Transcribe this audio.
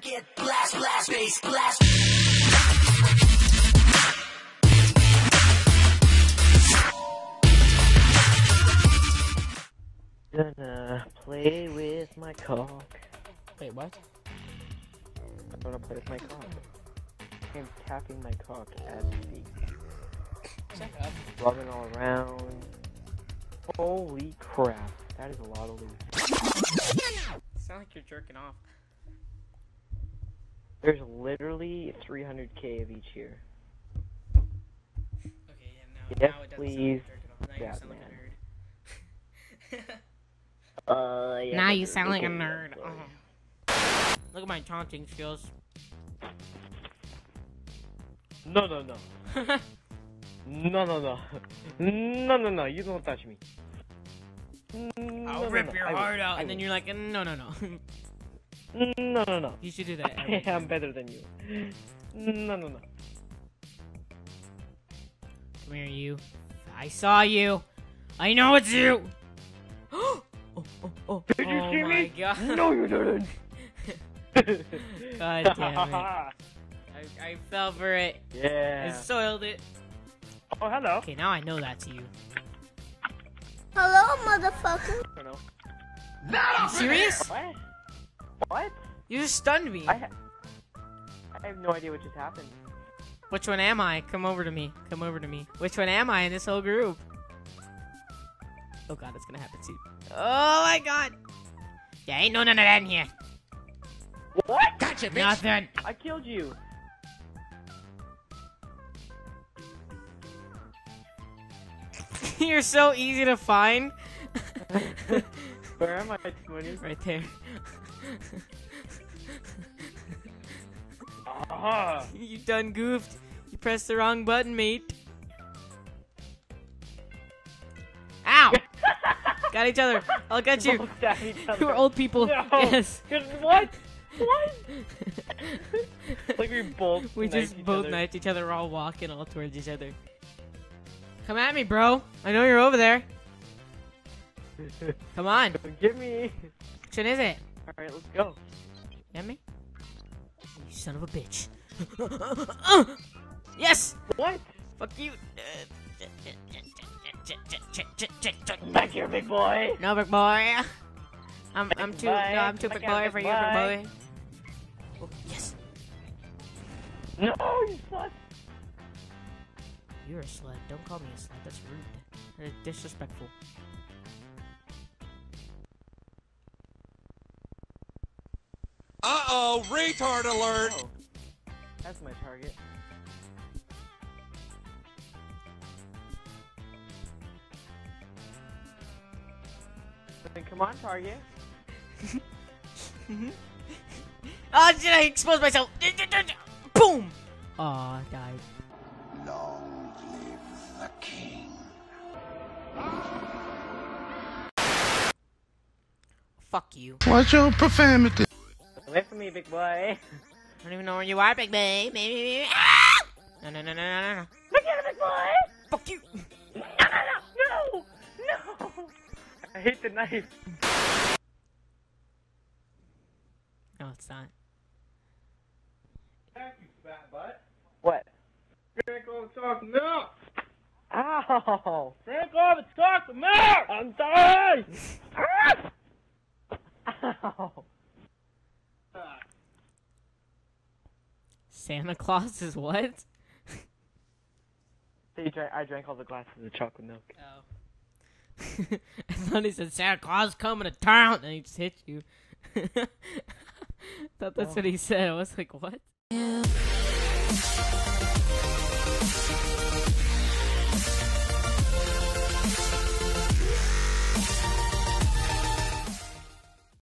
Get blast, blast, bass, blast. Gonna play with my cock. Wait, what? I'm gonna play with my cock. I'm tapping my cock as we speak. Shut up. Rubbing all around. Holy crap. That is a lot of loot. Sound like you're jerking off. There's literally 300k of each here. Okay, yeah, now, Yes, now it doesn't please, sound like you're. Now you sound like a nerd. Uh, yeah. now you sound like a nerd. that. Uh-huh. Look at my taunting skills. No, no, no. No, no, no. No, no, no. You don't touch me. No, I'll no, rip no. your I will. heart out, I and then you're like, no, no, no. No, no, no. you should do that. I am better than you. No, no, no. Come here, you. I saw you. I know it's you. oh, oh, oh. Did you oh see me? God. No, you didn't. God damn it. I, I fell for it. I yeah. soiled it. Oh, hello. Okay, now I know that's you. Hello, motherfucker. I don't know. You serious? What? What? You just stunned me. I, ha- I have no idea what just happened. Which one am I? Come over to me. Come over to me. Which one am I in this whole group? Oh god, it's gonna happen soon. Oh my god! Yeah, ain't no none of that in here. What? Gotcha, bitch. Nothing. I killed you. You're so easy to find. Where am I, right there. Ah. you done goofed. You pressed the wrong button, mate. Ow! Got each other. I'll get you. Both stab each other. We're old people. No. Yes. What? What? like we both. We just both other. knifed each other. We're all walking all towards each other. Come at me, bro. I know you're over there. Come on. Give me. Which one is it? All right, let's go. Get me? You son of a bitch. yes! What? Fuck you. Back here, big boy. No, big boy. I'm I'm too no, I'm too big boy for you, big boy. Oh, yes. No, you slut. You're a slut. Don't call me a slut. That's rude. That's disrespectful. Uh-oh, retard alert. Oh, that's my target. Then come on, target. Ah, oh, did I expose myself? Boom! Aw, I died. Long live the king. Fuck you. Watch your profanity. Away from me, big boy. I don't even know where you are, big babe. Baby, baby. Ah! No, no, no, no, no, no, no. Look at it, big boy. Fuck you. No, no, no, no. I hate the knife. No, it's not. Thank you, fat butt. What? Drink all the chocolate milk. Ow! Drink all the chocolate milk. I'm sorry. Ow! Santa Claus is what? He drank, I drank all the glasses of chocolate milk. Oh. I thought he said Santa Claus is coming to town, and he just hit you. thought that's what he said. I was like, what? You